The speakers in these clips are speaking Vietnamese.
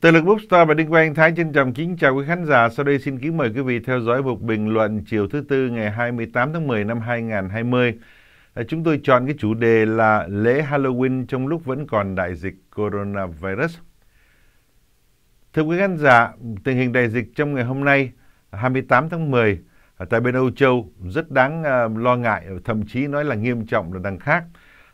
Từ lực Bookstore và Đinh Quang Thái trân trọng kính chào quý khán giả. Sau đây xin kính mời quý vị theo dõi một bình luận chiều thứ Tư ngày 28 tháng 10 năm 2020. À, chúng tôi chọn cái chủ đề là lễ Halloween trong lúc vẫn còn đại dịch coronavirus. Thưa quý khán giả, tình hình đại dịch trong ngày hôm nay 28 tháng 10 à, tại bên Âu Châu rất đáng à, lo ngại, thậm chí nói là nghiêm trọng là đằng khác.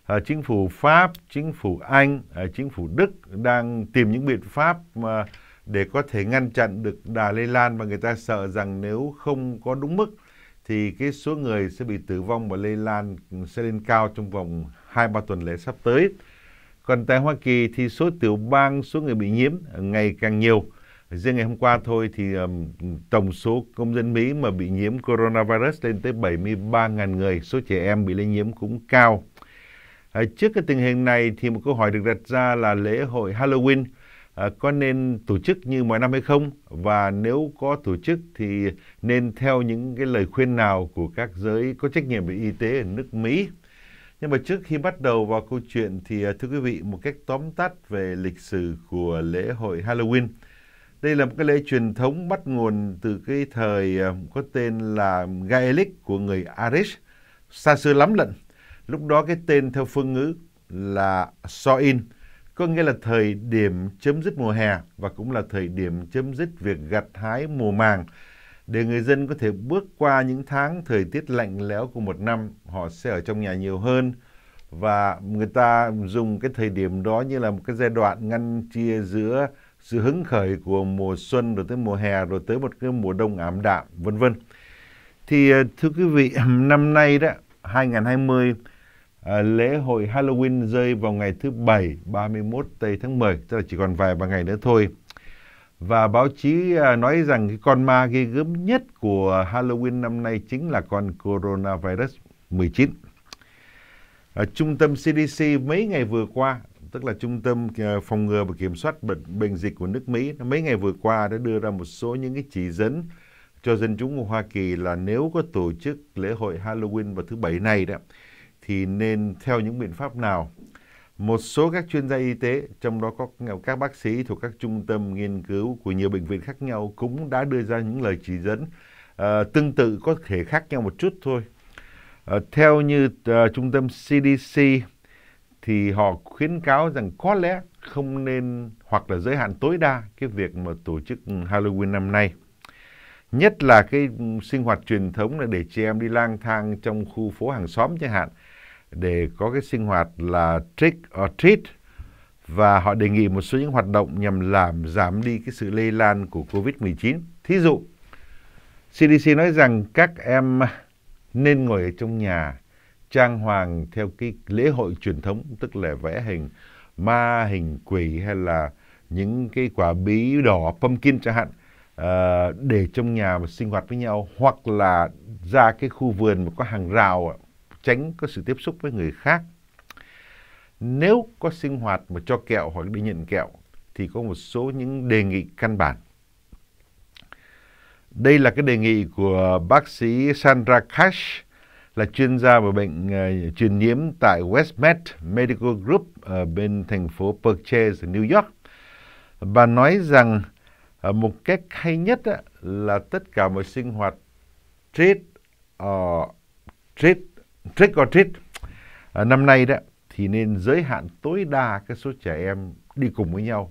Ờ, chính phủ Pháp, chính phủ Anh, ờ, chính phủ Đức đang tìm những biện pháp mà để có thể ngăn chặn được đà lây lan và người ta sợ rằng nếu không có đúng mức thì cái số người sẽ bị tử vong và lây lan sẽ lên cao trong vòng 2-3 tuần lễ sắp tới. Còn tại Hoa Kỳ thì số tiểu bang, số người bị nhiễm ngày càng nhiều. Riêng ngày hôm qua thôi thì um, tổng số công dân Mỹ mà bị nhiễm coronavirus lên tới 73.000 người, số trẻ em bị lây nhiễm cũng cao. À, trước cái tình hình này thì một câu hỏi được đặt ra là lễ hội Halloween à, có nên tổ chức như mọi năm hay không? Và nếu có tổ chức thì nên theo những cái lời khuyên nào của các giới có trách nhiệm về y tế ở nước Mỹ? Nhưng mà trước khi bắt đầu vào câu chuyện thì ờ, thưa quý vị một cách tóm tắt về lịch sử của lễ hội Halloween. Đây là một cái lễ truyền thống bắt nguồn từ cái thời có tên là Gaelic của người Irish, xa xưa lắm lận. Lúc đó cái tên theo phương ngữ là Soin, có nghĩa là thời điểm chấm dứt mùa hè và cũng là thời điểm chấm dứt việc gặt hái mùa màng. Để người dân có thể bước qua những tháng thời tiết lạnh lẽo của một năm, họ sẽ ở trong nhà nhiều hơn và người ta dùng cái thời điểm đó như là một cái giai đoạn ngăn chia giữa sự hứng khởi của mùa xuân rồi tới mùa hè rồi tới một cái mùa đông ảm đạm vân vân. Thì ờ, thưa quý vị, năm nay đó 2020 à, lễ hội Halloween rơi vào ngày thứ Bảy 31 tây tháng 10, tức là chỉ còn vài ba ngày nữa thôi. Và báo chí à, nói rằng cái con ma ghê gớm nhất của Halloween năm nay chính là con coronavirus 19. À, trung tâm CDC mấy ngày vừa qua tức là Trung tâm à, Phòng ngừa và Kiểm soát bệnh, bệnh dịch của nước Mỹ, mấy ngày vừa qua đã đưa ra một số những cái chỉ dẫn cho dân chúng của Hoa Kỳ là nếu có tổ chức lễ hội Halloween vào thứ Bảy này đó, thì nên theo những biện pháp nào. Một số các chuyên gia y tế, trong đó có các bác sĩ thuộc các trung tâm nghiên cứu của nhiều bệnh viện khác nhau cũng đã đưa ra những lời chỉ dẫn uh, tương tự có thể khác nhau một chút thôi. Uh, theo như uh, trung tâm CDC thì họ khuyến cáo rằng có lẽ không nên hoặc là giới hạn tối đa cái việc mà tổ chức Halloween năm nay. Nhất là cái ừ, sinh hoạt truyền thống là để chị em đi lang thang trong khu phố hàng xóm chẳng hạn để có cái sinh hoạt là trick or treat. Và họ đề nghị một số những hoạt động nhằm làm giảm đi cái sự lây lan của Covid-19. Thí dụ, CDC nói rằng các em nên ngồi ở trong nhà trang hoàng theo cái lễ hội truyền thống tức là vẽ hình ma hình quỷ hay là những cái quả bí đỏ pumpkin chẳng hạn uh, để trong nhà mà sinh hoạt với nhau. Hoặc là ra cái khu vườn mà có hàng rào tránh có sự tiếp xúc với người khác nếu có sinh hoạt mà cho kẹo hoặc đi nhận kẹo thì có một số những đề nghị căn bản đây là cái đề nghị của bác sĩ Sandra Cash là chuyên gia về bệnh uh, truyền nhiễm tại Westmed Medical Group ở bên thành phố Purchase, New York. Bà nói rằng uh, một cách hay nhất uh, là tất cả mọi sinh hoạt treat uh, treat, trick or treat à, năm nay đó thì nên giới hạn tối đa cái số trẻ em đi cùng với nhau.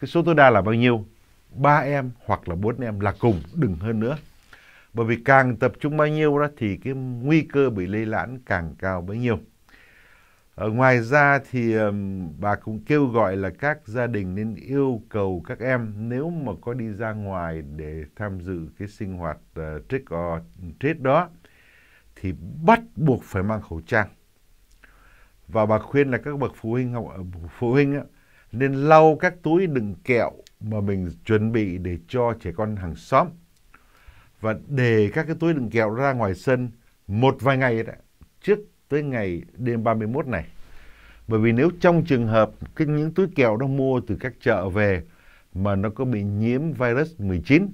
Cái số tối đa là bao nhiêu? Ba em hoặc là bốn em là cùng, đừng hơn nữa. Bởi vì càng tập trung bao nhiêu đó thì cái nguy cơ bị lây lan càng cao bấy nhiêu. Ở ngoài ra thì um, bà cũng kêu gọi là các gia đình nên yêu cầu các em nếu mà có đi ra ngoài để tham dự cái sinh hoạt uh, trick or treat đó thì bắt buộc phải mang khẩu trang. Và bà khuyên là các bậc phụ huynh học phụ huynh á, nên lau các túi đựng kẹo mà mình chuẩn bị để cho trẻ con hàng xóm và để các cái túi đựng kẹo ra ngoài sân một vài ngày đã, trước tới ngày đêm 31 này. Bởi vì nếu trong trường hợp cái những túi kẹo đó mua từ các chợ về mà nó có bị nhiễm virus 19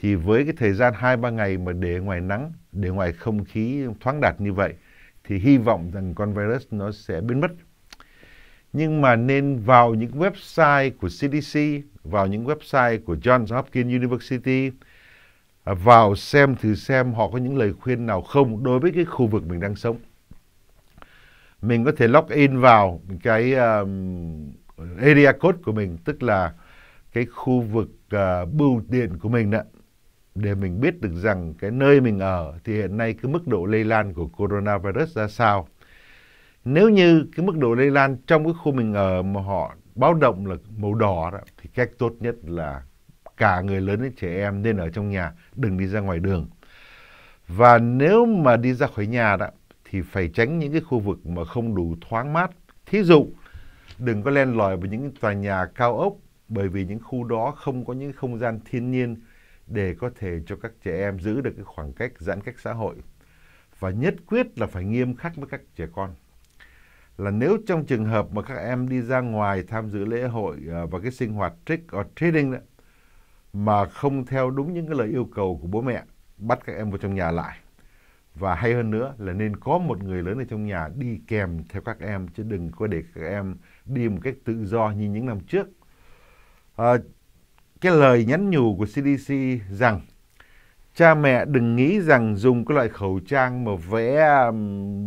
thì với cái thời gian 2-3 ngày mà để ngoài nắng, để ngoài không khí thoáng đạt như vậy thì hy vọng rằng con virus nó sẽ biến mất. nhưng mà nên vào những website của CDC, vào những website của Johns Hopkins University, à, vào xem thử xem họ có những lời khuyên nào không đối với cái khu vực mình đang sống. Mình có thể log in vào cái um, area code của mình, tức là cái khu vực uh, bưu điện của mình đó, để mình biết được rằng cái nơi mình ở thì hiện nay cái mức độ lây lan của coronavirus ra sao. Nếu như cái mức độ lây lan trong cái khu mình ở mà họ báo động là màu đỏ đó, thì cách tốt nhất là cả người lớn đến trẻ em nên ở trong nhà, đừng đi ra ngoài đường. Và nếu mà đi ra khỏi nhà đó thì phải tránh những cái khu vực mà không đủ thoáng mát. Thí dụ, đừng có len lỏi vào những tòa nhà cao ốc bởi vì những khu đó không có những không gian thiên nhiên để có thể cho các trẻ em giữ được cái khoảng cách giãn cách xã hội. Và nhất quyết là phải nghiêm khắc với các trẻ con. Là nếu trong trường hợp mà các em đi ra ngoài tham dự lễ hội à, và cái sinh hoạt trick or treating đó, mà không theo đúng những cái lời yêu cầu của bố mẹ, bắt các em vào trong nhà lại. Và hay hơn nữa là nên có một người lớn ở trong nhà đi kèm theo các em chứ đừng có để các em đi một cách tự do như những năm trước. À, cái lời nhắn nhủ của CDC rằng cha mẹ đừng nghĩ rằng dùng cái loại khẩu trang mà vẽ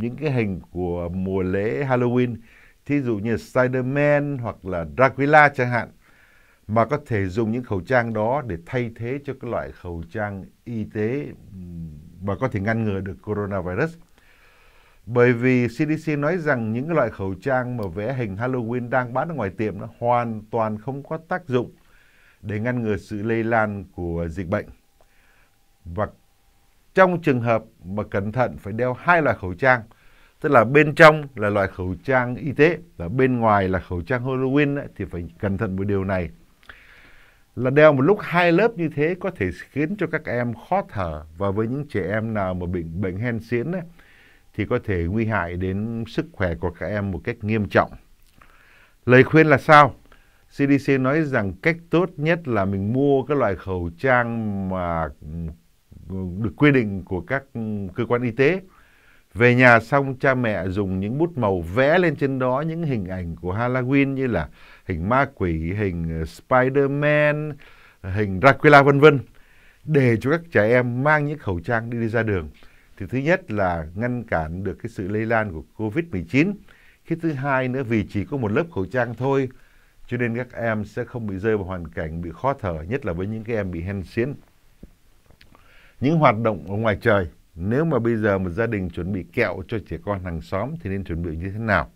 những cái hình của mùa lễ Halloween, thí dụ như Spider-Man hoặc là Dracula chẳng hạn, mà có thể dùng những khẩu trang đó để thay thế cho cái loại khẩu trang y tế mà có thể ngăn ngừa được coronavirus. Bởi vì CDC nói rằng những cái loại khẩu trang mà vẽ hình Halloween đang bán ở ngoài tiệm nó hoàn toàn không có tác dụng để ngăn ngừa sự lây lan của dịch bệnh. Và trong trường hợp mà cẩn thận phải đeo hai loại khẩu trang, tức là bên trong là loại khẩu trang y tế và bên ngoài là khẩu trang Halloween ấy, thì phải cẩn thận một điều này là đeo một lúc hai lớp như thế có thể khiến cho các em khó thở và với những trẻ em nào mà bị bệnh hen suyễn ấy, thì có thể nguy hại đến sức khỏe của các em một cách nghiêm trọng. Lời khuyên là sao? CDC nói rằng cách tốt nhất là mình mua cái loại khẩu trang mà được quy định của các cơ quan y tế. Về nhà xong cha mẹ dùng những bút màu vẽ lên trên đó những hình ảnh của Halloween như là hình ma quỷ, hình ờ, Spider-Man, hình Dracula vân vân để cho các trẻ em mang những khẩu trang đi, đi ra đường. Thì thứ nhất là ngăn cản được cái sự lây lan của Covid-19. Cái thứ hai nữa vì chỉ có một lớp khẩu trang thôi cho nên các em sẽ không bị rơi vào hoàn cảnh bị khó thở, nhất là với những cái em bị hen suyễn. Những hoạt động ở ngoài trời, nếu mà bây giờ một gia đình chuẩn bị kẹo cho trẻ con hàng xóm thì nên chuẩn bị như thế nào?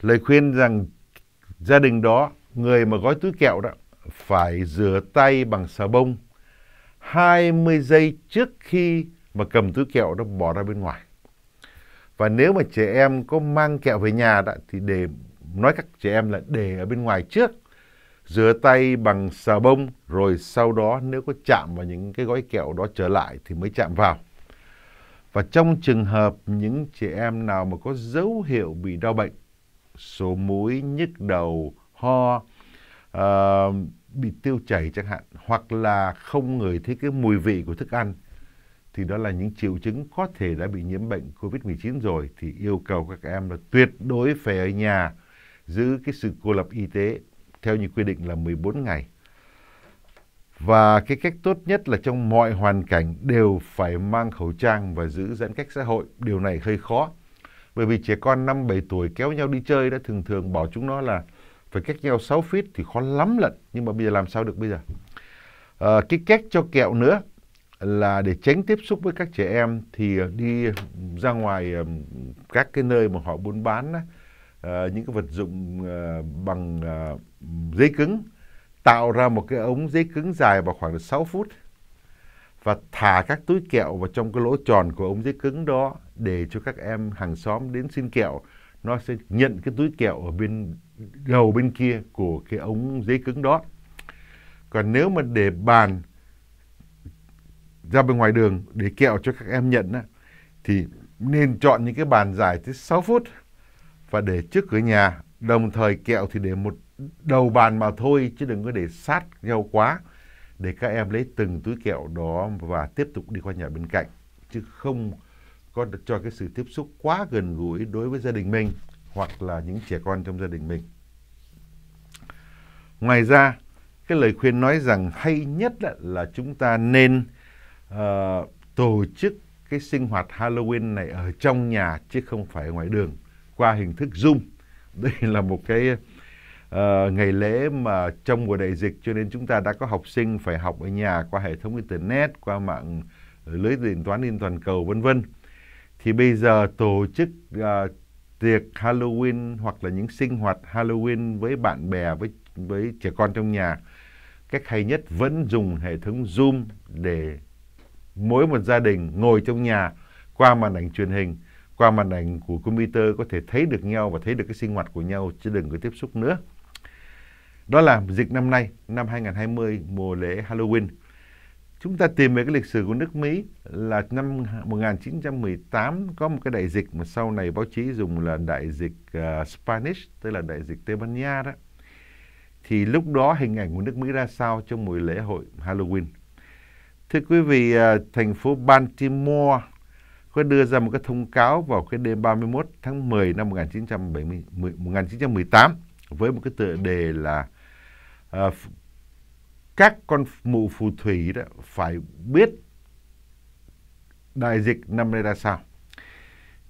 Lời khuyên rằng gia đình đó, người mà gói túi kẹo đó, phải rửa tay bằng xà bông 20 giây trước khi mà cầm túi kẹo đó bỏ ra bên ngoài. Và nếu mà trẻ em có mang kẹo về nhà đó, thì để nói các trẻ em là để ở bên ngoài trước rửa tay bằng xà bông rồi sau đó nếu có chạm vào những cái gói kẹo đó trở lại thì mới chạm vào. Và trong trường hợp những trẻ em nào mà có dấu hiệu bị đau bệnh, sổ mũi, nhức đầu, ho, uh, bị tiêu chảy chẳng hạn, hoặc là không ngửi thấy cái mùi vị của thức ăn, thì đó là những triệu chứng có thể đã bị nhiễm bệnh COVID-19 rồi, thì yêu cầu các em là tuyệt đối phải ở nhà, giữ cái sự cô lập y tế theo như quy định là 14 ngày. Và cái cách tốt nhất là trong mọi hoàn cảnh đều phải mang khẩu trang và giữ giãn cách xã hội. Điều này hơi khó. Bởi vì trẻ con 5-7 tuổi kéo nhau đi chơi đã thường thường bảo chúng nó là phải cách nhau 6 feet thì khó lắm lận. Nhưng mà bây giờ làm sao được bây giờ? À, cái cách cho kẹo nữa là để tránh tiếp xúc với các trẻ em thì ờ, đi ra ngoài các cái nơi mà họ buôn bán Ờ, những cái vật dụng ờ, bằng uh, giấy cứng tạo ra một cái ống giấy cứng dài vào khoảng 6 phút và thả các túi kẹo vào trong cái lỗ tròn của ống giấy cứng đó để cho các em hàng xóm đến xin kẹo. Nó sẽ nhận cái túi kẹo ở bên đầu bên kia của cái ống giấy cứng đó. Còn nếu mà để bàn ra bên ngoài đường để kẹo cho các em nhận á, thì nên chọn những cái bàn dài tới 6 phút và để trước cửa nhà. Đồng thời kẹo thì để một đầu bàn mà thôi chứ đừng có để sát nhau quá để các em lấy từng túi kẹo đó và tiếp tục đi qua nhà bên cạnh chứ không có cho cái sự tiếp xúc quá gần gũi đối với gia đình mình hoặc là những trẻ con trong gia đình mình. Ngoài ra, cái lời khuyên nói rằng hay nhất là chúng ta nên uh, tổ chức cái sinh hoạt Halloween này ở trong nhà chứ không phải ở ngoài đường qua hình thức Zoom. Đây là một cái uh, ngày lễ mà trong mùa đại dịch cho nên chúng ta đã có học sinh phải học ở nhà qua hệ thống internet, qua mạng lưới điện toán liên toàn cầu vân vân. Thì bây giờ tổ chức uh, tiệc Halloween hoặc là những sinh hoạt Halloween với bạn bè với với trẻ con trong nhà cách hay nhất vẫn dùng hệ thống Zoom để mỗi một gia đình ngồi trong nhà qua màn ảnh truyền hình, qua màn ảnh của computer có thể thấy được nhau và thấy được cái sinh hoạt của nhau chứ đừng có tiếp xúc nữa. Đó là dịch năm nay, năm 2020, mùa lễ Halloween. Chúng ta tìm về cái lịch sử của nước Mỹ là năm 1918 có một cái đại dịch mà sau này báo chí dùng là đại dịch uh, Spanish, tức là đại dịch Tây Ban Nha đó. Thì lúc đó hình ảnh của nước Mỹ ra sao trong mùa lễ hội Halloween? Thưa quý vị, uh, thành phố Baltimore có đưa ra một cái thông cáo vào cái đêm 31 tháng 10 năm 1970, 1918 với một cái tựa đề là uh, các con mụ phù thủy đó phải biết đại dịch năm nay ra sao.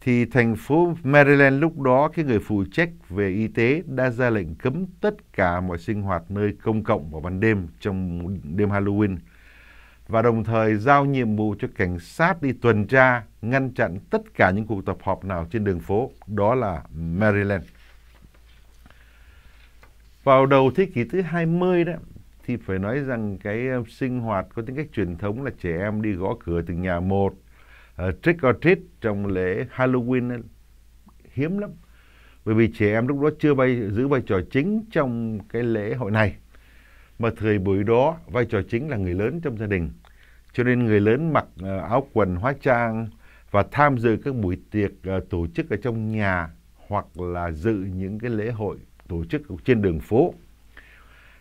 Thì thành phố Maryland lúc đó cái người phụ trách về y tế đã ra lệnh cấm tất cả mọi sinh hoạt nơi công cộng vào ban đêm trong đêm Halloween và đồng thời giao nhiệm vụ cho cảnh sát đi tuần tra, ngăn chặn tất cả những cuộc tập họp nào trên đường phố, đó là Maryland. Vào đầu thế kỷ thứ 20 đó, thì phải nói rằng cái um, sinh hoạt có tính cách truyền thống là trẻ em đi gõ cửa từng nhà một, uh, trick or treat trong lễ Halloween hiếm lắm. Bởi vì trẻ em lúc đó chưa bay giữ vai trò chính trong cái lễ hội này. Mà thời buổi đó vai trò chính là người lớn trong gia đình. Cho nên người lớn mặc ờ, áo quần hóa trang và tham dự các buổi tiệc ờ, tổ chức ở trong nhà hoặc là dự những cái lễ hội tổ chức trên đường phố.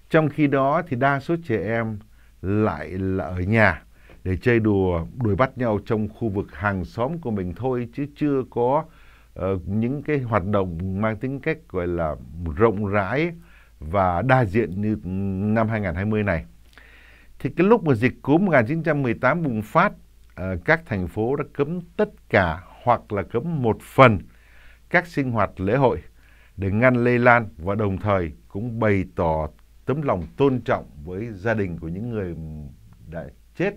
Trong khi đó thì đa số trẻ em lại là ở nhà để chơi đùa, đuổi bắt nhau trong khu vực hàng xóm của mình thôi chứ chưa có uh, những cái hoạt động mang tính cách gọi là rộng rãi và đa diện như năm 2020 này. Thì cái lúc mà dịch cúm 1918 bùng phát, ờ, các thành phố đã cấm tất cả hoặc là cấm một phần các sinh hoạt lễ hội để ngăn lây lan và đồng thời cũng bày tỏ tấm lòng tôn trọng với gia đình của những người đã chết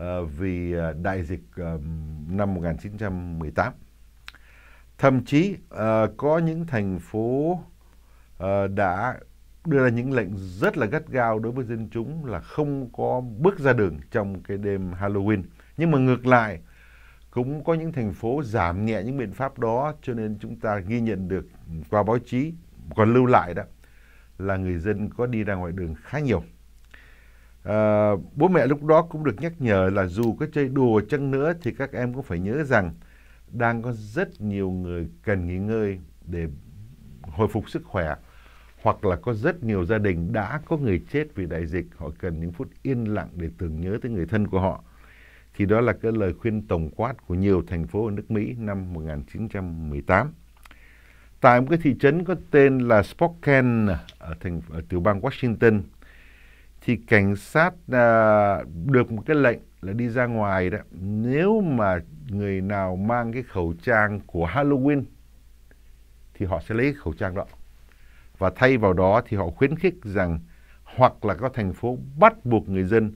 uh, vì ờ, đại dịch uh, năm 1918. Thậm chí uh, có những thành phố uh, đã đưa ra những lệnh rất là gắt gao đối với dân chúng là không có bước ra đường trong cái đêm Halloween. Nhưng mà ngược lại, cũng có những thành phố giảm nhẹ những biện pháp đó cho nên chúng ta ghi nhận được qua báo chí còn lưu lại đó là người dân có đi ra ngoài đường khá nhiều. À, bố mẹ lúc đó cũng được nhắc nhở là dù có chơi đùa chăng nữa thì các em cũng phải nhớ rằng đang có rất nhiều người cần nghỉ ngơi để hồi phục sức khỏe hoặc là có rất nhiều gia đình đã có người chết vì đại dịch họ cần những phút yên lặng để tưởng nhớ tới người thân của họ. Thì đó là cái lời khuyên tổng quát của nhiều thành phố ở nước Mỹ năm 1918 tại một cái thị trấn có tên là Spokane ở thành ở tiểu bang Washington thì cảnh sát à, được một cái lệnh là đi ra ngoài đó. Nếu mà người nào mang cái khẩu trang của Halloween thì họ sẽ lấy khẩu trang đó và thay vào đó thì họ khuyến khích rằng hoặc là các thành phố bắt buộc người dân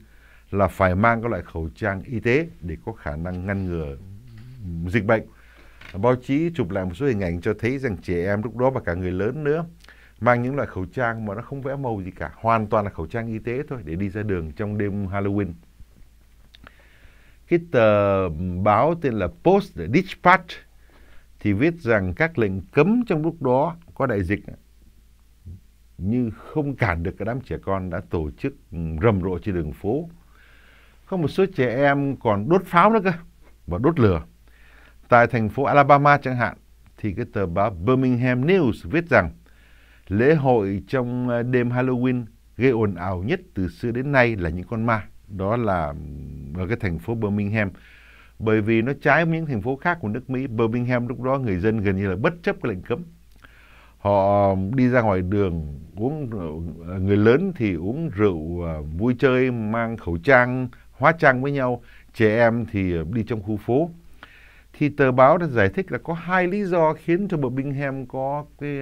là phải mang các loại khẩu trang y tế để có khả năng ngăn ngừa dịch bệnh báo chí chụp lại một số hình ảnh cho thấy rằng trẻ em lúc đó và cả người lớn nữa mang những loại khẩu trang mà nó không vẽ màu gì cả, hoàn toàn là khẩu trang y tế thôi để đi ra đường trong đêm Halloween. Cái tờ báo tên là Post Dispatch thì viết rằng các lệnh cấm trong lúc đó có đại dịch như không cản được cái đám trẻ con đã tổ chức ừ, rầm rộ trên đường phố. Có một số trẻ em còn đốt pháo nữa cơ và đốt lửa. Tại thành phố Alabama chẳng hạn, thì cái tờ báo Birmingham News viết rằng lễ hội trong ờ, đêm Halloween gây ồn ào nhất từ xưa đến nay là những con ma. Đó là ừ, ở cái thành phố Birmingham. bởi vì nó trái với những thành phố khác của nước Mỹ. Birmingham lúc đó người dân gần như là bất chấp cái lệnh cấm. Họ um, đi ra ngoài đường uống người lớn thì uống rượu à, vui chơi mang khẩu trang hóa trang với nhau, trẻ em thì à, đi trong khu phố. Thì tờ báo đã giải thích là có hai lý do khiến cho Birmingham có cái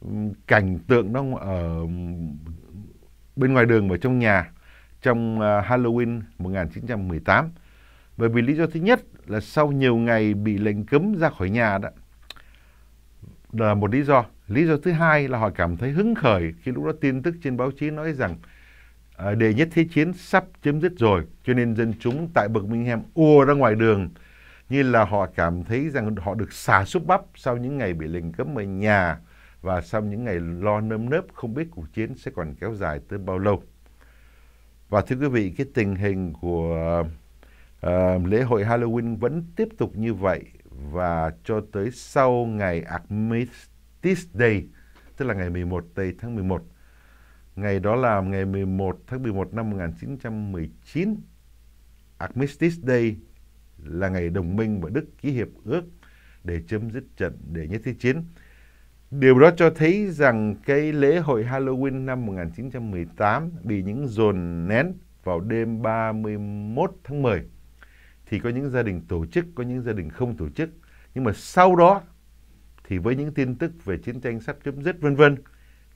um, cảnh tượng đó ở um, bên ngoài đường và trong nhà trong à, Halloween 1918. Bởi vì lý do thứ nhất là sau nhiều ngày bị lệnh cấm ra khỏi nhà đó là một lý do. Lý do thứ hai là họ cảm thấy hứng khởi khi lúc đó tin tức trên báo chí nói rằng à, uh, đề nhất thế chiến sắp chấm dứt rồi, cho nên dân chúng tại Birmingham ùa ra ngoài đường như là họ cảm thấy rằng họ được xả súp bắp sau những ngày bị lệnh cấm ở nhà và sau những ngày lo nơm nớp không biết cuộc chiến sẽ còn kéo dài tới bao lâu. Và thưa quý vị, cái tình hình của uh, lễ hội Halloween vẫn tiếp tục như vậy và cho tới sau ngày Armistice this Day, tức là ngày 11 tây tháng 11. Ngày đó là ngày 11 tháng 11 năm 1919. Armistice Day là ngày đồng minh và Đức ký hiệp ước để chấm dứt trận để nhất thế chiến. Điều đó cho thấy rằng cái lễ hội Halloween năm 1918 bị những dồn nén vào đêm 31 tháng 10 thì có những gia đình tổ chức, có những gia đình không tổ chức. Nhưng mà sau đó thì với những tin tức về chiến tranh sắp chấm dứt vân vân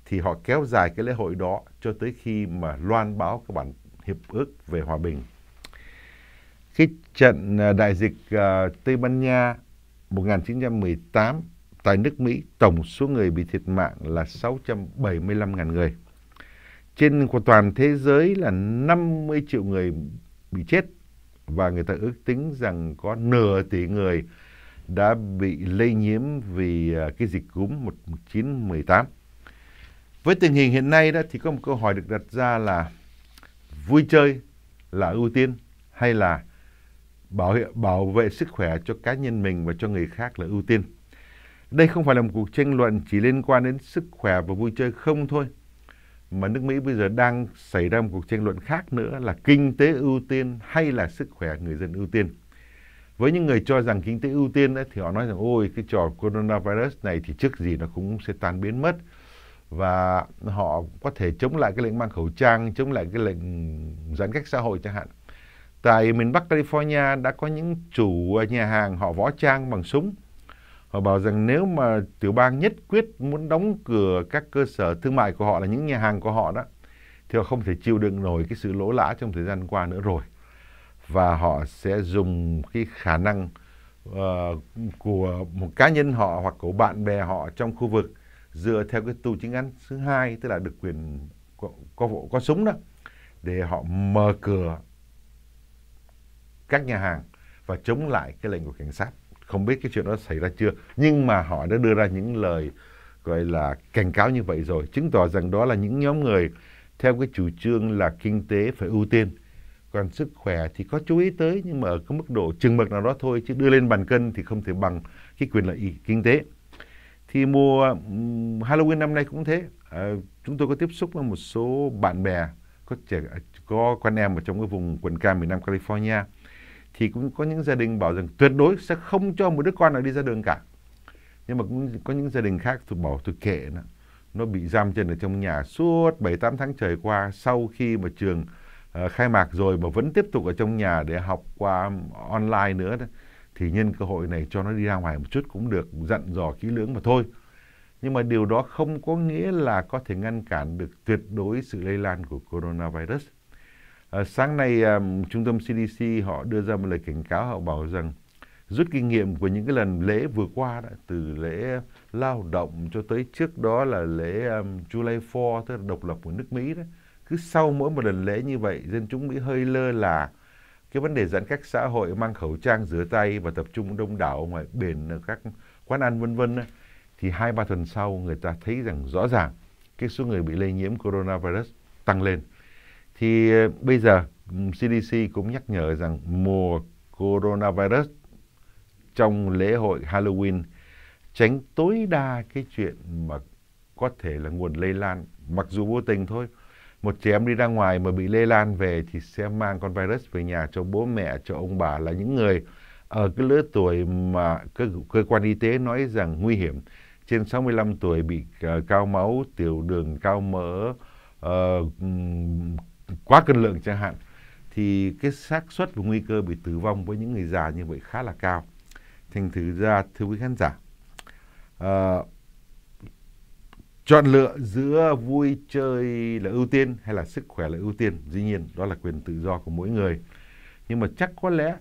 thì họ kéo dài cái lễ hội đó cho tới khi mà loan báo các bản hiệp ước về hòa bình. Cái trận à, đại dịch uh, Tây Ban Nha 1918 Tại nước Mỹ, tổng số người bị thiệt mạng là 675.000 người. Trên toàn thế giới là 50 triệu người bị chết và người ta ước tính rằng có nửa tỷ người đã bị lây nhiễm vì à, cái dịch cúm 1918. Với tình hình hiện nay đó thì có một câu hỏi được đặt ra là vui chơi là ưu tiên hay là bảo bảo vệ sức khỏe cho cá nhân mình và cho người khác là ưu tiên. Đây không phải là một cuộc tranh luận chỉ liên quan đến sức khỏe và vui chơi không thôi. Mà nước Mỹ bây giờ đang xảy ra một cuộc tranh luận khác nữa là kinh tế ưu tiên hay là sức khỏe người dân ưu tiên. Với những người cho rằng kinh tế ưu tiên ấy, thì họ nói rằng ôi cái trò coronavirus này thì trước gì nó cũng sẽ tan biến mất. Và họ có thể chống lại cái lệnh mang khẩu trang, chống lại cái lệnh giãn cách xã hội chẳng hạn. Tại miền Bắc California đã có những chủ nhà hàng họ võ trang bằng súng Họ bảo rằng nếu mà tiểu bang nhất quyết muốn đóng cửa các cơ sở thương mại của họ là những nhà hàng của họ đó, thì họ không thể chịu đựng nổi cái sự lỗ lã trong thời gian qua nữa rồi. Và họ sẽ dùng cái khả năng uh, của một cá nhân họ hoặc của bạn bè họ trong khu vực dựa theo cái tù chính án thứ hai, tức là được quyền có, có, có súng đó, để họ mở cửa các nhà hàng và chống lại cái lệnh của cảnh sát. Không biết cái chuyện đó xảy ra chưa nhưng mà họ đã đưa ra những lời gọi là cảnh cáo như vậy rồi chứng tỏ rằng đó là những nhóm người theo cái chủ trương là kinh tế phải ưu tiên còn sức khỏe thì có chú ý tới nhưng mà ở cái mức độ chừng mực nào đó thôi chứ đưa lên bàn cân thì không thể bằng cái quyền lợi kinh tế. Thì mùa Halloween năm nay cũng thế. À, chúng tôi có tiếp xúc với một số bạn bè có trẻ có con em ở trong cái vùng quận cam miền Nam California. Thì cũng có những gia đình bảo rằng tuyệt đối sẽ không cho một đứa con nào đi ra đường cả. Nhưng mà cũng có những gia đình khác tôi bảo tôi kệ nó. Nó bị giam chân ở trong nhà suốt 7 8 tháng trời qua sau khi mà trường uh, khai mạc rồi mà vẫn tiếp tục ở trong nhà để học qua online nữa đó thì nhân cơ hội này cho nó đi ra ngoài một chút cũng được dặn dò kỹ lưỡng mà thôi. Nhưng mà điều đó không có nghĩa là có thể ngăn cản được tuyệt đối sự lây lan của coronavirus. À, sáng nay um, trung tâm CDC họ đưa ra một lời cảnh cáo họ bảo rằng rút kinh nghiệm của những cái lần lễ vừa qua đó, từ lễ lao động cho tới trước đó là lễ um, July 4 tức là độc lập của nước Mỹ đó cứ sau mỗi một lần lễ như vậy, dân chúng Mỹ hơi lơ là. Cái vấn đề giãn cách xã hội, mang khẩu trang rửa tay và tập trung đông đảo ngoài bền ở các quán ăn, vân vân thì hai, ba tuần sau người ta thấy rằng rõ ràng cái số người bị lây nhiễm coronavirus tăng lên. Thì ờ, bây giờ ừ, CDC cũng nhắc nhở rằng mùa coronavirus trong lễ hội Halloween tránh tối đa cái chuyện mà có thể là nguồn lây lan, mặc dù vô tình thôi một trẻ em đi ra ngoài mà bị lây lan về thì sẽ mang con virus về nhà cho bố mẹ, cho ông bà là những người ở cái lứa tuổi mà cơ, cơ quan y tế nói rằng nguy hiểm. Trên 65 tuổi bị uh, cao máu, tiểu đường, cao mỡ, uh, quá cân lượng chẳng hạn thì cái xác suất và nguy cơ bị tử vong với những người già như vậy khá là cao. Thành thử ra thưa quý khán giả, uh, chọn lựa giữa vui chơi là ưu tiên hay là sức khỏe là ưu tiên? Dĩ nhiên đó là quyền tự do của mỗi người. Nhưng mà chắc có lẽ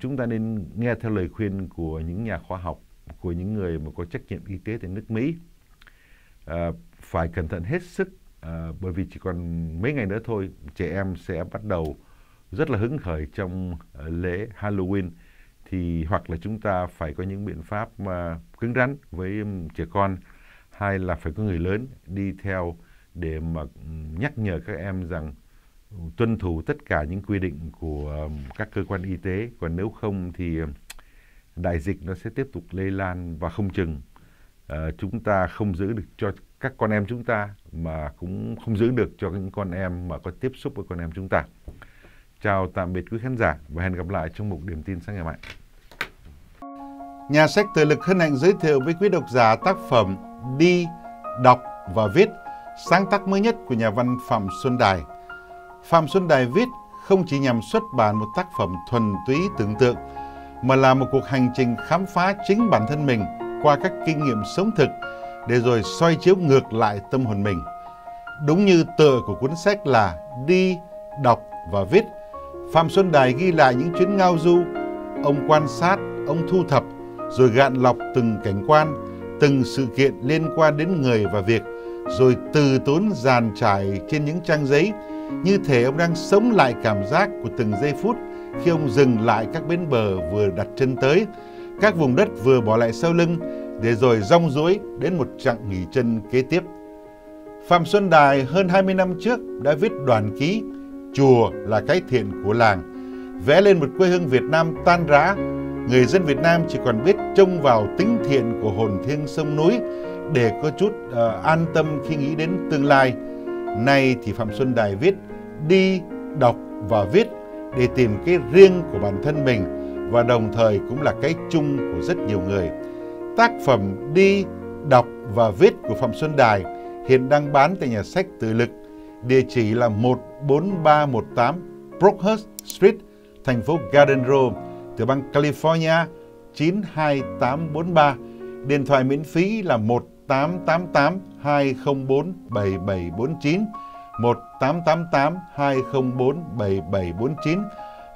chúng ta nên nghe theo lời khuyên của những nhà khoa học của những người mà có trách nhiệm y tế tại nước Mỹ. À, phải cẩn thận hết sức à, bởi vì chỉ còn mấy ngày nữa thôi trẻ em sẽ bắt đầu rất là hứng khởi trong ờ, lễ Halloween. Thì hoặc là chúng ta phải có những biện pháp mà cứng rắn với trẻ con hay là phải có người lớn đi theo để mà ừ, nhắc nhở các em rằng tuân thủ tất cả những quy định của ừ, các cơ quan y tế còn nếu không thì ừ, đại dịch nó sẽ tiếp tục lây lan và không chừng uh, chúng ta không giữ được cho các con em chúng ta mà cũng không giữ được cho những con em mà có tiếp xúc với con em chúng ta. Chào tạm biệt quý khán giả và hẹn gặp lại trong mục điểm tin sáng ngày mai. Nhà sách Tự lực hân hạnh giới thiệu với quý độc giả tác phẩm Đi, Đọc và Viết, sáng tác mới nhất của nhà văn Phạm Xuân Đài. Phạm Xuân Đài viết không chỉ nhằm xuất bản một tác phẩm thuần túy tưởng tượng, mà là một cuộc hành trình khám phá chính bản thân mình qua các kinh nghiệm sống thực để rồi soi chiếu ngược lại tâm hồn mình. Đúng như tựa của cuốn sách là Đi, Đọc và Viết, Phạm Xuân Đài ghi lại những chuyến ngao du, ông quan sát, ông thu thập, rồi gạn lọc từng cảnh quan, từng sự kiện liên quan đến người và việc, rồi từ tốn dàn trải trên những trang giấy, như thể ông đang sống lại cảm giác của từng giây phút khi ông dừng lại các bến bờ vừa đặt chân tới, các vùng đất vừa bỏ lại sau lưng, để rồi rong ruổi đến một chặng nghỉ chân kế tiếp. Phạm Xuân Đài hơn 20 năm trước đã viết đoàn ký Chùa là cái thiện của làng, vẽ lên một quê hương Việt Nam tan rã. Người dân Việt Nam chỉ còn biết trông vào tính thiện của hồn thiêng sông núi để có chút uh, an tâm khi nghĩ đến tương lai. Nay thì Phạm Xuân Đài viết đi, đọc và viết để tìm cái riêng của bản thân mình và đồng thời cũng là cái chung của rất nhiều người. Tác phẩm Đi, Đọc và Viết của Phạm Xuân Đài hiện đang bán tại nhà sách Tự Lực, địa chỉ là 14318 Brookhurst Street, thành phố Garden Grove, từ bang California 92843. Điện thoại miễn phí là 1888 204 7749 1888 204 7749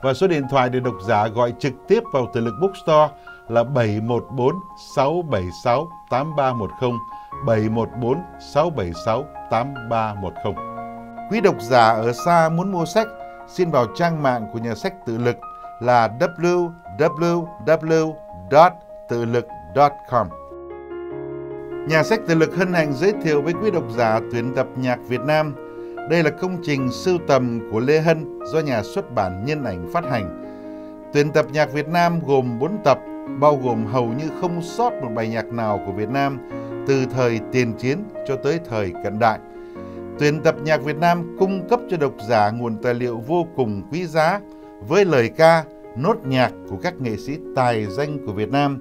và số điện thoại để độc giả gọi trực tiếp vào từ lực Bookstore là 714 676 8310 714 676 8310. Quý độc giả ở xa muốn mua sách, xin vào trang mạng của nhà sách Tự lực là www.tự lực.com. Nhà sách Tự lực hân hạnh giới thiệu với quý độc giả tuyển tập nhạc Việt Nam. Đây là công trình sưu tầm của Lê Hân do nhà xuất bản Nhân ảnh phát hành. Tuyển tập nhạc Việt Nam gồm 4 tập, bao gồm hầu như không sót một bài nhạc nào của Việt Nam, từ thời tiền chiến cho tới thời cận đại. Tuyển tập nhạc Việt Nam cung cấp cho độc giả nguồn tài liệu vô cùng quý giá với lời ca, nốt nhạc của các nghệ sĩ tài danh của Việt Nam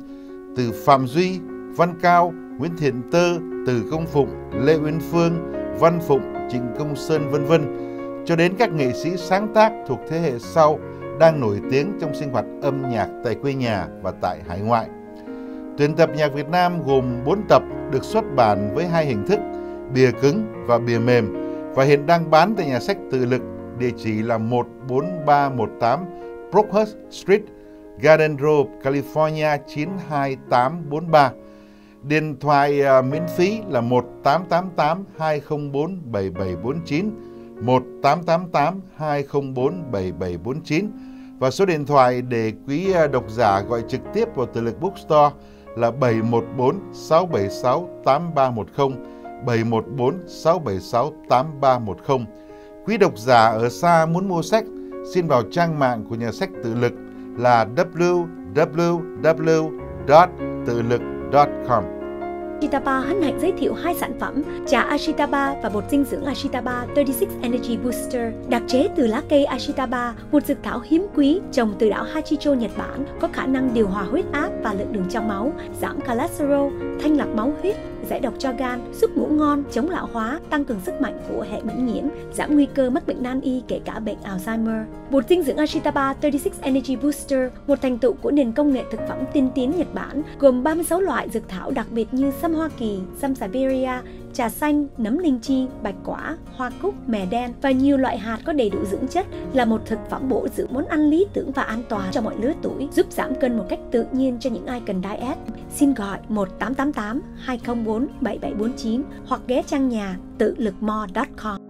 từ Phạm Duy, Văn Cao, Nguyễn Thiện Tơ, Từ Công Phụng, Lê Uyên Phương, Văn Phụng, Trịnh Công Sơn vân vân cho đến các nghệ sĩ sáng tác thuộc thế hệ sau đang nổi tiếng trong sinh hoạt âm nhạc tại quê nhà và tại hải ngoại. Tuyển tập nhạc Việt Nam gồm 4 tập được xuất bản với hai hình thức, bìa cứng và bìa mềm và hiện đang bán tại nhà sách Tự lực, địa chỉ là 14318 Brookhurst Street, Garden Grove, California 92843. Điện thoại uh, miễn phí là 1888 204 7749 1888 204 7749 và số điện thoại để quý à, độc giả gọi trực tiếp vào từ lực Bookstore là 714 676 8310 714 676 8310. Quý độc giả ở xa muốn mua sách, xin vào trang mạng của nhà sách Tự lực là www.tự lực.com. Ashitaba hân hạnh giới thiệu hai sản phẩm trà Ashitaba và bột dinh dưỡng Ashitaba 36 Energy Booster đặc chế từ lá cây Ashitaba, một dược thảo hiếm quý trồng từ đảo Hachicho, Nhật Bản, có khả năng điều hòa huyết áp và lượng đường trong máu, giảm cholesterol, thanh lọc máu huyết, giải độc cho gan, giúp ngủ ngon, chống lão hóa, tăng cường sức mạnh của hệ miễn nhiễm, giảm nguy cơ mắc bệnh nan y kể cả bệnh Alzheimer. Bột dinh dưỡng Ashitaba 36 Energy Booster, một thành tựu của nền công nghệ thực phẩm tiên tiến Nhật Bản, gồm 36 loại dược thảo đặc biệt như sâm Hoa Kỳ, sâm Siberia, trà xanh, nấm linh chi, bạch quả, hoa cúc, mè đen và nhiều loại hạt có đầy đủ dưỡng chất là một thực phẩm bổ dưỡng món ăn lý tưởng và an toàn cho mọi lứa tuổi, giúp giảm cân một cách tự nhiên cho những ai cần diet. Xin gọi 1888 204 7749 hoặc ghé trang nhà tự lực mo.com.